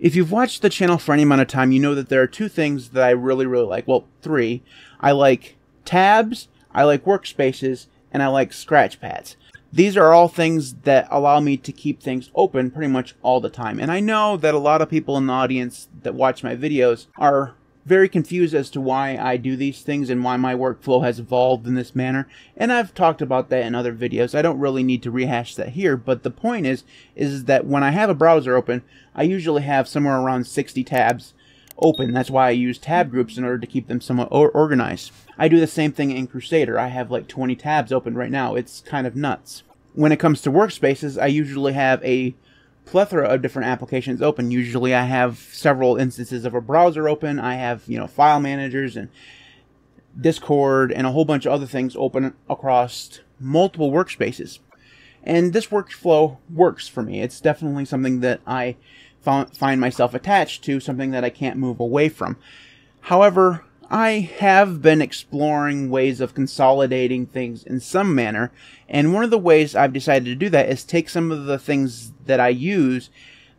If you've watched the channel for any amount of time, you know that there are two things that I really, really like. Well, three. I like tabs, I like workspaces, and I like scratch pads. These are all things that allow me to keep things open pretty much all the time. And I know that a lot of people in the audience that watch my videos are very confused as to why I do these things and why my workflow has evolved in this manner. And I've talked about that in other videos. I don't really need to rehash that here, but the point is is that when I have a browser open, I usually have somewhere around 60 tabs open. That's why I use tab groups in order to keep them somewhat organized. I do the same thing in Krusader. I have like 20 tabs open right now. It's kind of nuts. When it comes to workspaces, I usually have a plethora of different applications open. Usually I have several instances of a browser open. I have, you know, file managers and Discord and a whole bunch of other things open across multiple workspaces. And this workflow works for me. It's definitely something that I find myself attached to, something that I can't move away from. However, I have been exploring ways of consolidating things in some manner, and one of the ways I've decided to do that is take some of the things that I use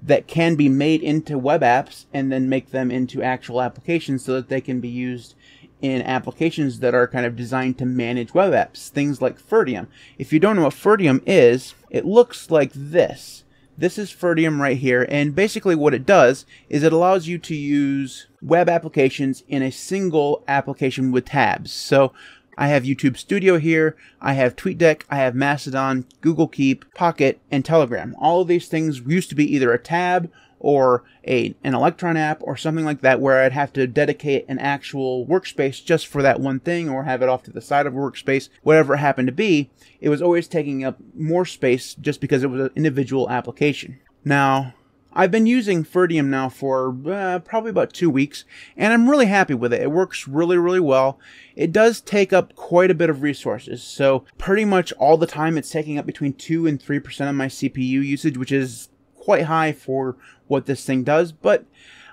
that can be made into web apps and then make them into actual applications so that they can be used in applications that are kind of designed to manage web apps. Things like Ferdium. If you don't know what Ferdium is, it looks like this. This is Ferdium right here, and basically what it does is it allows you to use web applications in a single application with tabs. So I have YouTube Studio here, I have TweetDeck, I have Mastodon, Google Keep, Pocket, and Telegram. All of these things used to be either a tab or a, an Electron app or something like that where I'd have to dedicate an actual workspace just for that one thing or have it off to the side of a workspace, whatever it happened to be. It was always taking up more space just because it was an individual application. Now, I've been using Ferdium now for uh, probably about two weeks, and I'm really happy with it. It works really, really well. It does take up quite a bit of resources, so pretty much all the time it's taking up between 2 and 3% of my CPU usage, which is quite high for what this thing does, but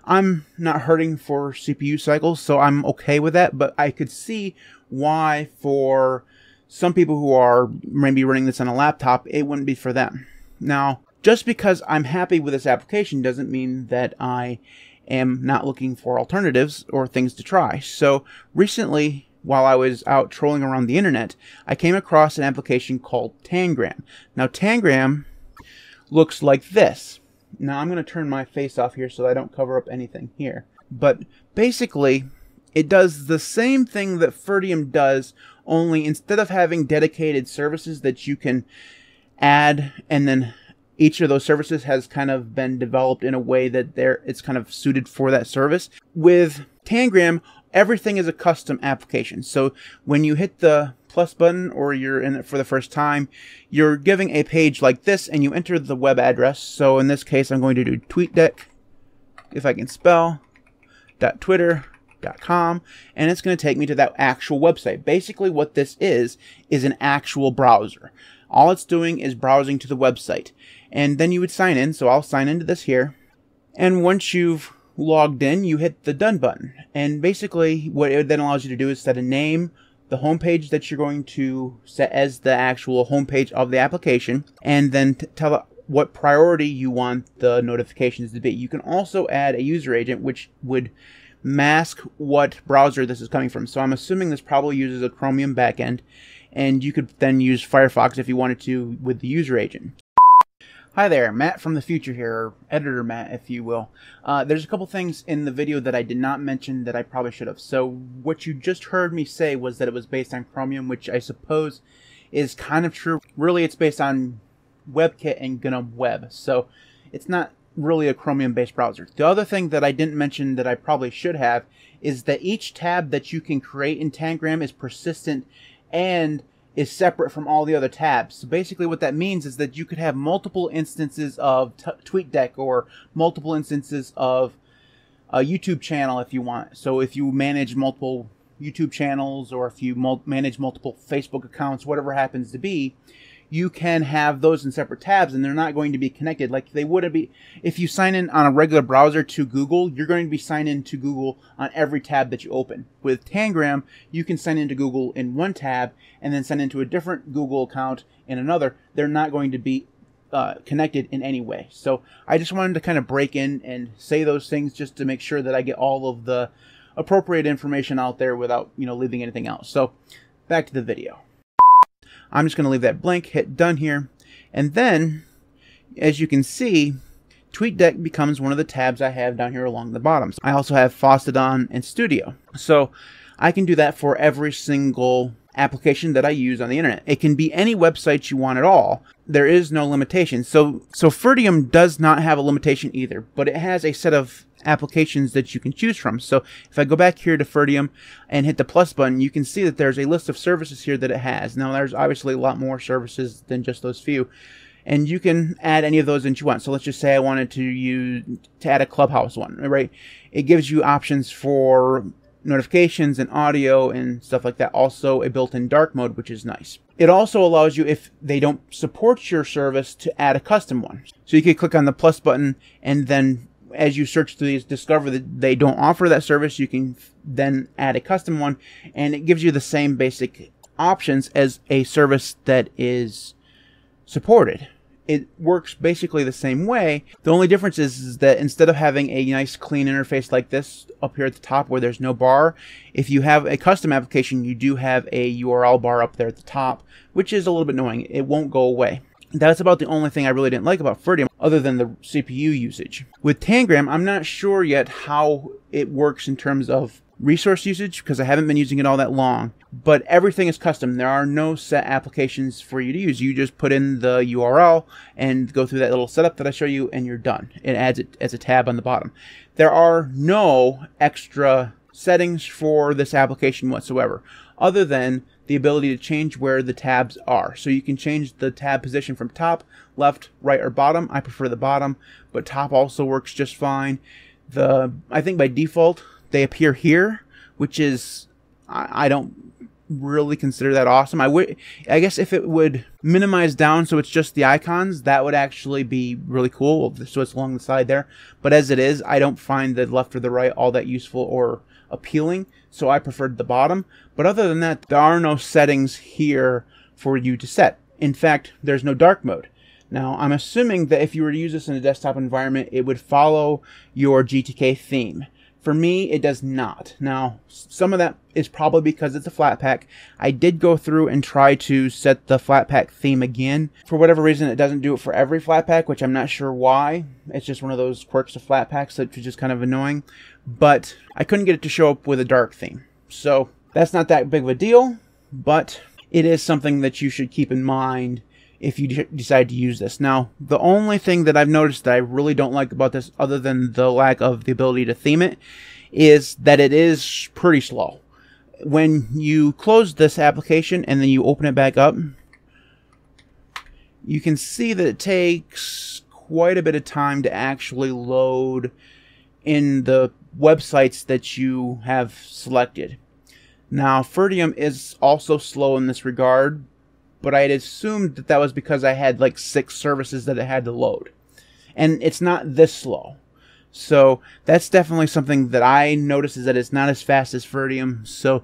I'm not hurting for CPU cycles, so I'm okay with that, but I could see why for some people who are maybe running this on a laptop, it wouldn't be for them. Now, just because I'm happy with this application doesn't mean that I am not looking for alternatives or things to try. So recently, while I was out trolling around the internet, I came across an application called Tangram. Now, Tangram looks like this. Now I'm going to turn my face off here so I don't cover up anything here. But basically, it does the same thing that Ferdium does, only instead of having dedicated services that you can add and then each of those services has kind of been developed in a way that there it's kind of suited for that service. With Tangram, everything is a custom application. So when you hit the plus button or you're in it for the first time, you're giving a page like this and you enter the web address. So in this case, I'm going to do TweetDeck, if I can spell, dot Twitter, dot com, and it's going to take me to that actual website. Basically what this is, is an actual browser. All it's doing is browsing to the website. And then you would sign in, so I'll sign into this here. And once you've logged in, you hit the done button. And basically what it then allows you to do is set a name, the homepage that you're going to set as the actual homepage of the application, and then tell it what priority you want the notifications to be. You can also add a user agent, which would mask what browser this is coming from. So I'm assuming this probably uses a Chromium backend, and you could then use Firefox if you wanted to with the user agent. Hi there, Matt from the future here, or editor Matt, if you will. Uh, there's a couple things in the video that I did not mention that I probably should have. So what you just heard me say was that it was based on Chromium, which I suppose is kind of true. Really, it's based on WebKit and GNOME Web, so it's not really a Chromium-based browser. The other thing that I didn't mention that I probably should have is that each tab that you can create in Tangram is persistent and is separate from all the other tabs. So basically what that means is that you could have multiple instances of t- TweetDeck or multiple instances of a YouTube channel if you want. So if you manage multiple YouTube channels or if you mul- manage multiple Facebook accounts, whatever happens to be, you can have those in separate tabs and they're not going to be connected like they would be if you sign in on a regular browser to Google, you're going to be signed in to Google on every tab that you open. With Tangram, you can sign into Google in one tab and then sign into a different Google account in another. They're not going to be uh, connected in any way. So I just wanted to kind of break in and say those things just to make sure that I get all of the appropriate information out there without you know leaving anything out. So back to the video. I'm just going to leave that blank, hit done here, and then as you can see, TweetDeck becomes one of the tabs I have down here along the bottom. I also have Fosstodon and Studio. So I can do that for every single application that I use on the internet. It can be any website you want at all. There is no limitation. So so Ferdium does not have a limitation either, but it has a set of applications that you can choose from. So if I go back here to Ferdium and hit the plus button, you can see that there's a list of services here that it has. Now there's obviously a lot more services than just those few. And you can add any of those that you want. So let's just say I wanted to use to add a clubhouse one, right? It gives you options for notifications and audio and stuff like that. Also, a built in dark mode, which is nice. It also allows you, if they don't support your service, to add a custom one. So you could click on the plus button and then as you search through these, discover that they don't offer that service, you can then add a custom one, and it gives you the same basic options as a service that is supported it works basically the same way. The only difference is, is, that instead of having a nice clean interface like this up here at the top where there's no bar, if you have a custom application, you do have a URL bar up there at the top, which is a little bit annoying. It won't go away. That's about the only thing I really didn't like about Ferdium, other than the CPU usage. With Tangram, I'm not sure yet how it works in terms of resource usage because I haven't been using it all that long. But everything is custom. There are no set applications for you to use. You just put in the URL and go through that little setup that I show you, and you're done. It adds it as a tab on the bottom. There are no extra settings for this application whatsoever, other than the ability to change where the tabs are. So you can change the tab position from top, left, right, or bottom. I prefer the bottom, but top also works just fine. The I think by default they appear here, which is I, I don't really consider that awesome. I would, I guess, if it would minimize down so it's just the icons, that would actually be really cool. So it's along the side there. But as it is, I don't find the left or the right all that useful or appealing. So I preferred the bottom. But other than that, there are no settings here for you to set. In fact, there's no dark mode. Now, I'm assuming that if you were to use this in a desktop environment, it would follow your GTK theme. For me, it does not. Now, some of that is probably because it's a Flatpak. I did go through and try to set the Flatpak theme again. For whatever reason, it doesn't do it for every Flatpak, which I'm not sure why. It's just one of those quirks of Flatpaks that is just kind of annoying. But I couldn't get it to show up with a dark theme. So that's not that big of a deal, but it is something that you should keep in mind if you decide to use this. Now, the only thing that I've noticed that I really don't like about this, other than the lack of the ability to theme it, is that it is pretty slow. When you close this application and then you open it back up, you can see that it takes quite a bit of time to actually load in the websites that you have selected. Now, Ferdium is also slow in this regard, but I had assumed that that was because I had like six services that it had to load. And it's not this slow. So that's definitely something that I notice is that it's not as fast as Ferdium. So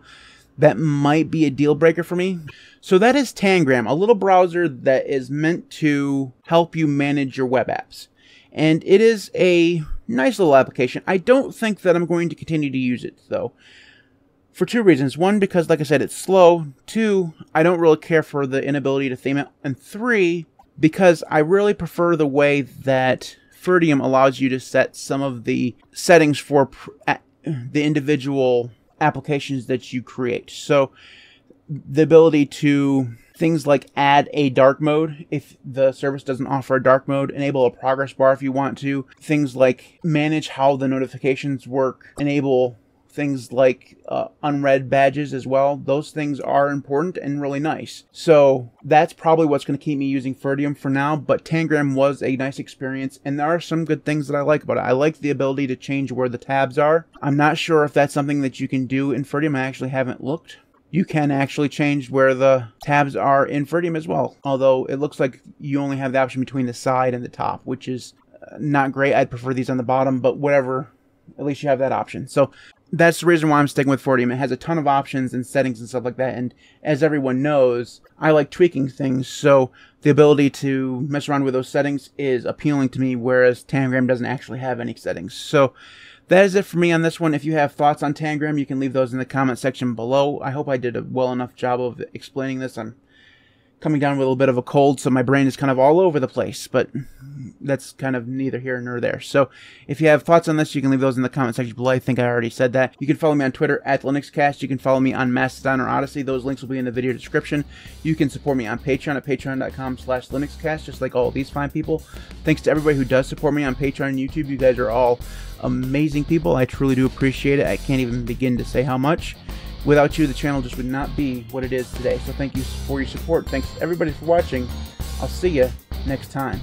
that might be a deal breaker for me. So that is Tangram, a little browser that is meant to help you manage your web apps. And it is a nice little application. I don't think that I'm going to continue to use it though for two reasons. One, because, like I said, it's slow. Two, I don't really care for the inability to theme it. And three, because I really prefer the way that Ferdium allows you to set some of the settings for the individual applications that you create. So, the ability to things like add a dark mode if the service doesn't offer a dark mode, enable a progress bar if you want to, things like manage how the notifications work, enable things like uh, unread badges as well. Those things are important and really nice. So that's probably what's going to keep me using Ferdium for now. But Tangram was a nice experience, and there are some good things that I like about it. I like the ability to change where the tabs are. I'm not sure if that's something that you can do in Ferdium. I actually haven't looked. You can actually change where the tabs are in Ferdium as well. Although it looks like you only have the option between the side and the top, which is uh, not great. I'd prefer these on the bottom, but whatever. At least you have that option. So that's the reason why I'm sticking with Ferdium. It has a ton of options and settings and stuff like that. And as everyone knows, I like tweaking things. So the ability to mess around with those settings is appealing to me, whereas Tangram doesn't actually have any settings. So that is it for me on this one. If you have thoughts on Tangram, you can leave those in the comment section below. I hope I did a well enough job of explaining this. I'm coming down with a little bit of a cold, so my brain is kind of all over the place, but that's kind of neither here nor there. So if you have thoughts on this, you can leave those in the comment section below. I think I already said that. You can follow me on Twitter at LinuxCast. You can follow me on Mastodon or Odysee. Those links will be in the video description. You can support me on Patreon at patreon.com slash LinuxCast, just like all these fine people. Thanks to everybody who does support me on Patreon and YouTube. You guys are all amazing people. I truly do appreciate it. I can't even begin to say how much. Without you, the channel just would not be what it is today. So thank you for your support. Thanks everybody for watching. I'll see you next time.